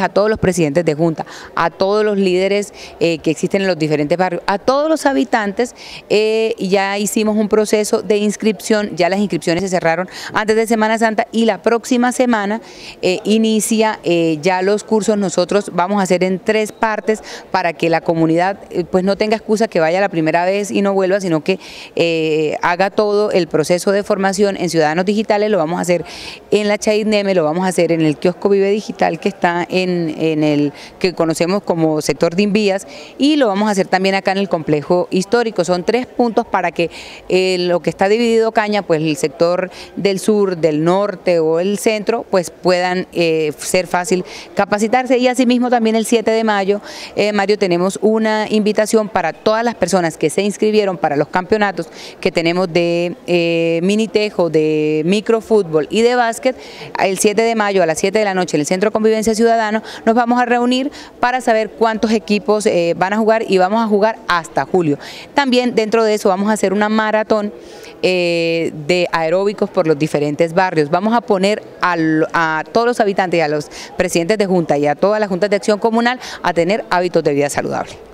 a todos los presidentes de junta, a todos los líderes eh, que existen en los diferentes barrios, a todos los habitantes, eh, ya hicimos un proceso de inscripción, ya las inscripciones se cerraron antes de Semana Santa y la próxima semana eh, inicia ya los cursos, nosotros vamos a hacer en tres partes para que la comunidad pues no tenga excusa que vaya la primera vez y no vuelva, sino que haga todo el proceso de formación en Ciudadanos Digitales, lo vamos a hacer en la Neme, lo vamos a hacer en el kiosco Vive Digital que está en en, el que conocemos como sector de Invías y lo vamos a hacer también acá en el complejo histórico. Son tres puntos para que eh, lo que está dividido Caña, pues el sector del sur, del norte o el centro, pues puedan eh, ser fácil capacitarse y asimismo también el 7 de mayo, eh, Mario, tenemos una invitación para todas las personas que se inscribieron para los campeonatos que tenemos de minitejo, de microfútbol y de básquet, el 7 de mayo a las 7 de la noche en el Centro Convivencia Ciudadana nos vamos a reunir para saber cuántos equipos eh, van a jugar y vamos a jugar hasta julio. También dentro de eso vamos a hacer una maratón eh, de aeróbicos por los diferentes barrios. Vamos a poner a, todos los habitantes, a los presidentes de junta y a todas las juntas de acción comunal a tener hábitos de vida saludable.